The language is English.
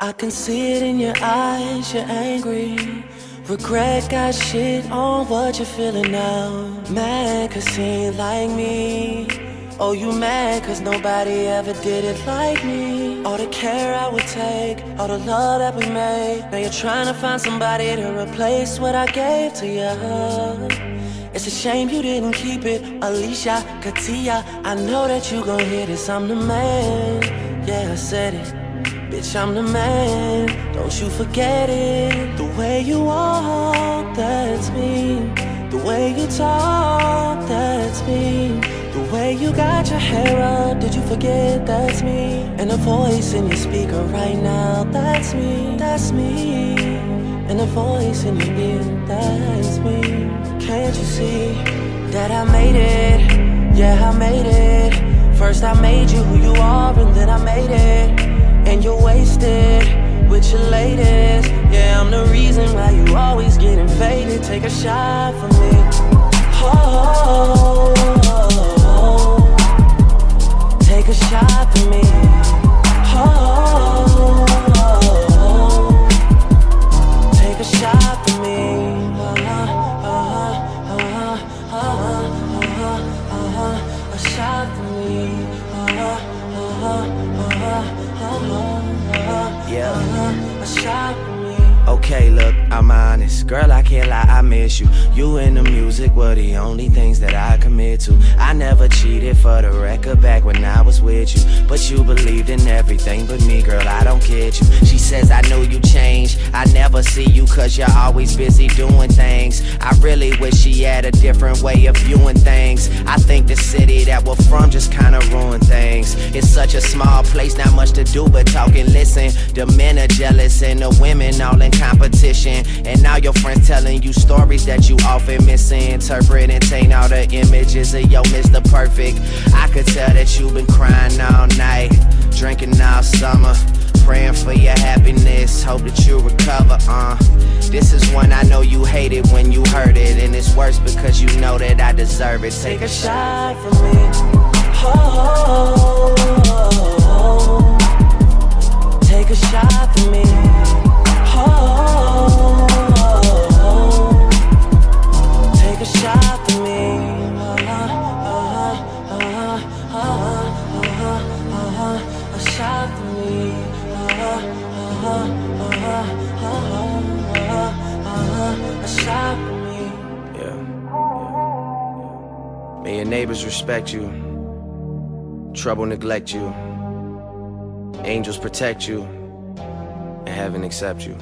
I can see it in your eyes, you're angry. Regret got shit on what you're feeling now. Mad cause he ain't like me. Oh, you mad cause nobody ever did it like me. All the care I would take, all the love that we made. Now you're trying to find somebody to replace what I gave to you. It's a shame you didn't keep it. Alisha, Catya, I know that you gon' hear this. I'm the man. Yeah, I said it. Bitch, I'm the man, don't you forget it. The way you walk, that's me. The way you talk, that's me. The way you got your hair up, did you forget that's me? And the voice in your speaker right now, that's me, that's me. And the voice in your ear, that's me. Can't you see that I made it? Yeah, I made it. First I made you who you are your latest Yeah, I'm the reason why you always getting faded. Take a shot for me. Oh, oh, oh, Take a shot for me. Oh, Take a shot for me. A shot for me yeah. Okay, look, I'm honest. Girl, I can't lie, I miss you. You and the music were the only things that I commit to. I never cheated for the record back when I was with you. But you believed in everything but me, girl, I don't get you. She says, I know you changed. I never see you cause you're always busy doing things. I really wish had a different way of viewing things. I think the city that we're from just kinda ruined things. It's such a small place, not much to do but talk and listen. The men are jealous and the women all in competition. And now your friends telling you stories that you often misinterpret and taint all the images of your Mr. Perfect. I could tell that you've been crying all night, drinking all summer. Praying for your happiness, hope that you recover, uh This is one I know you hated when you heard it And it's worse because you know that I deserve it Take, a shot from me oh, oh, oh, Take a shot from me. Oh, Take a shot from me. shot for me May your neighbors respect you, trouble neglect you, angels protect you, and heaven accept you.